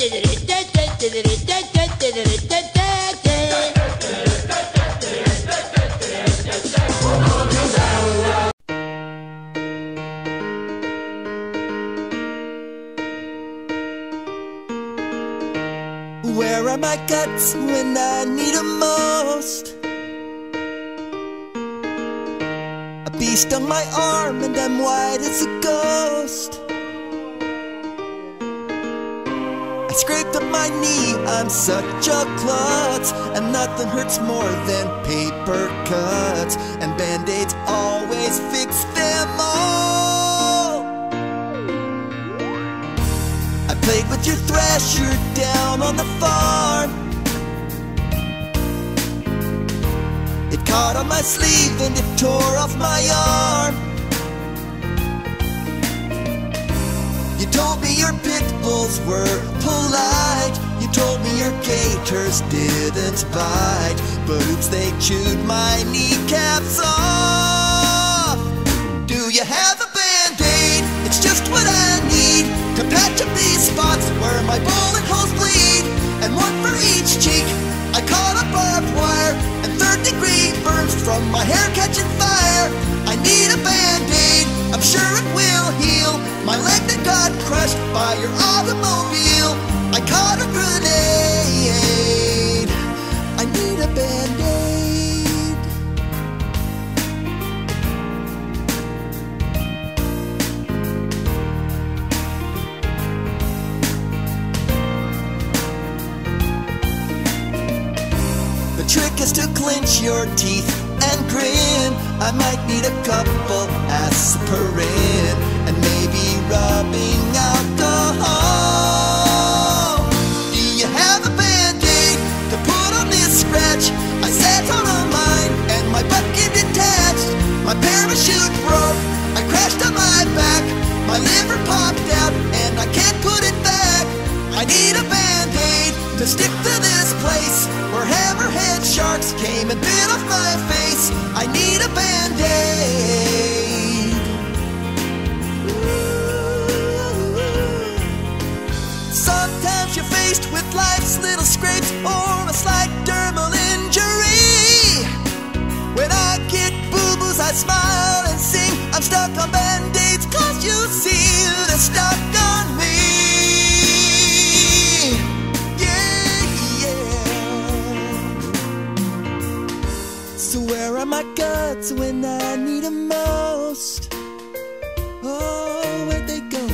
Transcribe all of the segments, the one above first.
Where are my guts when I need them most? A beast on my arm and I'm white as a ghost. Scraped up my knee, I'm such a klutz And nothing hurts more than paper cuts And band-aids always fix them all. I played with your thrasher down on the farm. It caught on my sleeve and it tore off my arm You told me your pit bulls were polite. You told me your gators didn't bite. But oops, they chewed my kneecaps off. Do you have a band-aid? It's just what I need to patch up these spots where my bullet holes bleed. And one for each cheek. I caught a barbed wire and third degree burns from my hair by your automobile. I caught a grenade. I need a band-aid. The trick is to clench your teeth and grin. I might need a couple aspirin and maybe rubbing parachute broke. I crashed on my back. My liver popped out and I can't put it back. I need a band-aid to stick to this place where hammerhead sharks came and bit off my face. I need So where are my guts when I need them most? Oh, where'd they go?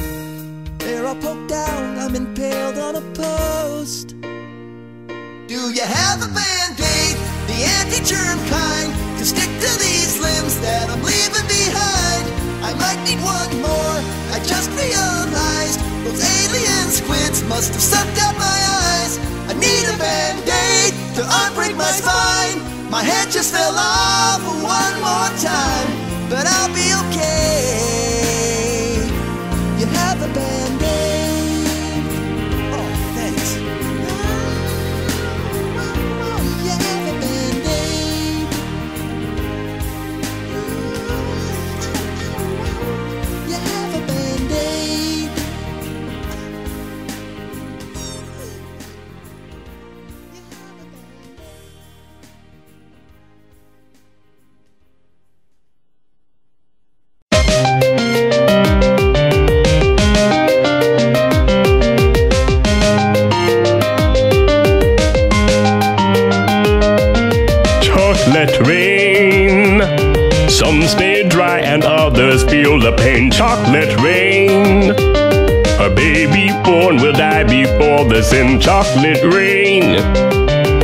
They're all poked out, I'm impaled on a post. Do you have a band-aid, the anti-germ kind, to stick to these limbs that I'm leaving behind? I might need one more, I just realized those alien squids must have sucked out my eyes. I need a band-aid to unbreak my spine. My head just fell off chocolate rain. Some stay dry and others feel the pain. Chocolate rain. A baby born will die before the sin. Chocolate rain.